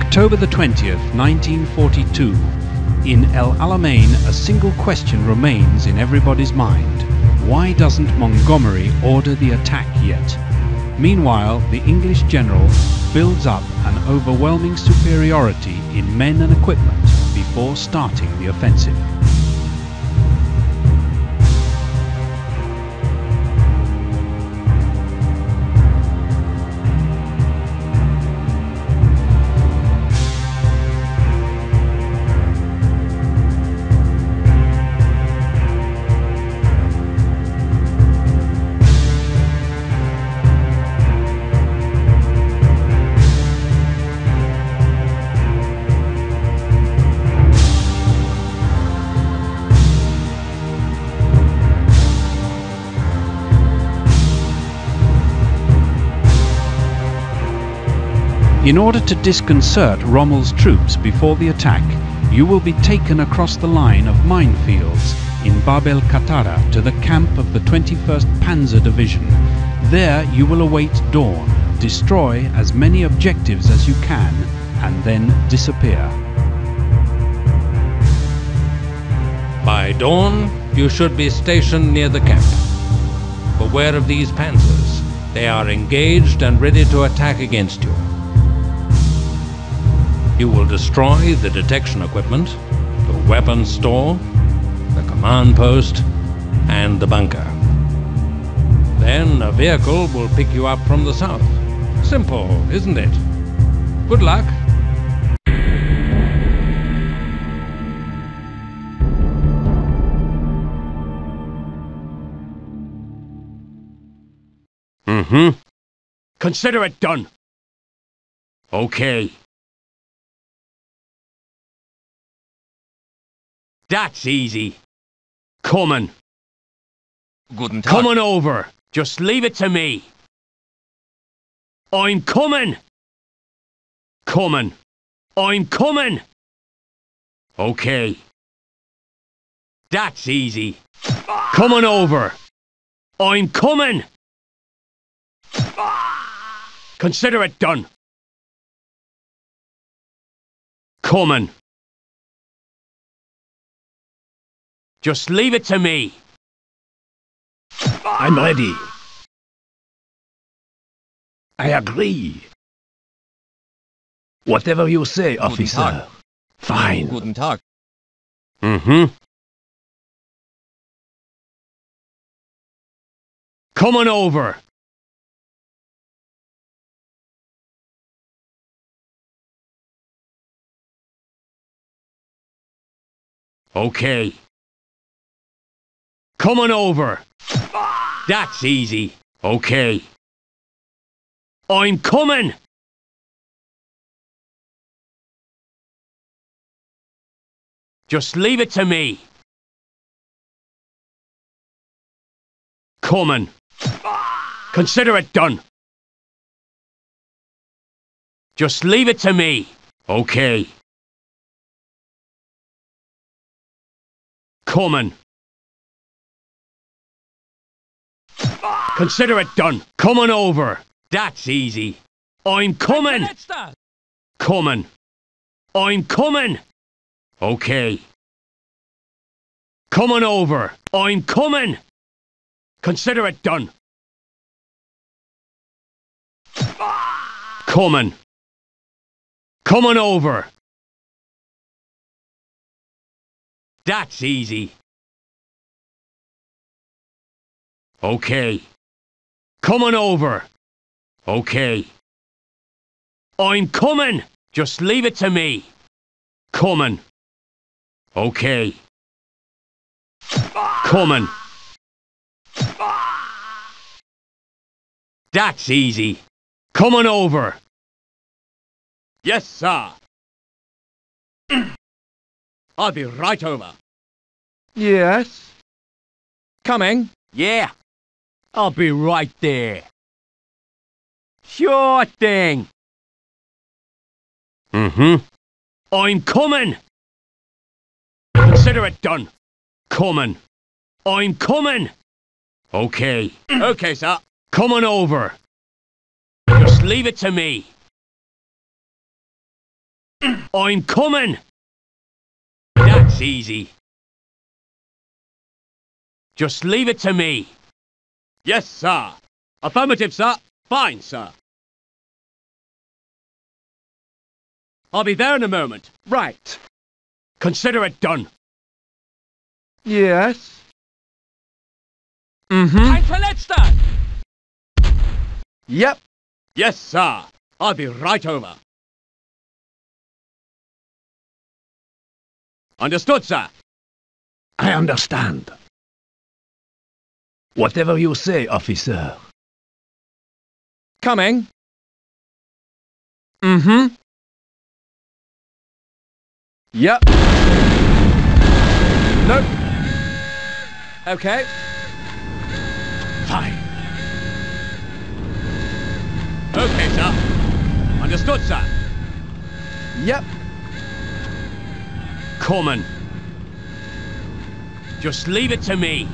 October the 20th, 1942. In El Alamein, a single question remains in everybody's mind. Why doesn't Montgomery order the attack yet? Meanwhile, the English general builds up an overwhelming superiority in men and equipment before starting the offensive. In order to disconcert Rommel's troops before the attack, you will be taken across the line of minefields in Bab el Qattara to the camp of the 21st Panzer Division. There you will await dawn, destroy as many objectives as you can, and then disappear. By dawn, you should be stationed near the camp. Beware of these panzers. They are engaged and ready to attack against you. You will destroy the detection equipment, the weapons store, the command post, and the bunker. Then a vehicle will pick you up from the south. Simple, isn't it? Good luck. Mm-hmm. Consider it done. Okay. That's easy. Coming. Guten Tag. Coming over. Just leave it to me. I'm coming. Coming. I'm coming. Okay. That's easy. Coming over. I'm coming. Consider it done. Coming. Just leave it to me. I'm ready. I agree. Whatever you say, officer. Tag. Fine. Guten Tag. Mm-hmm. Coming over. Okay. Coming over. That's easy. Okay. I'm coming. Just leave it to me. Coming. Consider it done. Just leave it to me. Okay. Coming. Consider it done. Coming over. That's easy. I'm coming. Coming. I'm coming. Okay. Coming over. I'm coming. Consider it done. Coming. Coming over. That's easy. Okay. Coming over. Okay. I'm coming. Just leave it to me. Coming. Okay. Coming. That's easy. Coming over. Yes, sir. I'll be right over. Yes. Coming. Yeah. I'll be right there. Sure thing. Mm-hmm. I'm coming. Consider it done. Coming. I'm coming. Okay. okay, sir. Coming over. Just leave it to me. I'm coming! That's easy. Just leave it to me. Yes, sir. Affirmative, sir. Fine, sir. I'll be there in a moment. Right. Consider it done. Yes. Mm-hmm. Ein Verletzter! Yep. Yes, sir. I'll be right over. Understood, sir. I understand. Whatever you say, officer. Coming. Mm-hmm. Yep. Nope. Okay. Fine. Okay, sir. Understood, sir. Yep. Coming. Just leave it to me.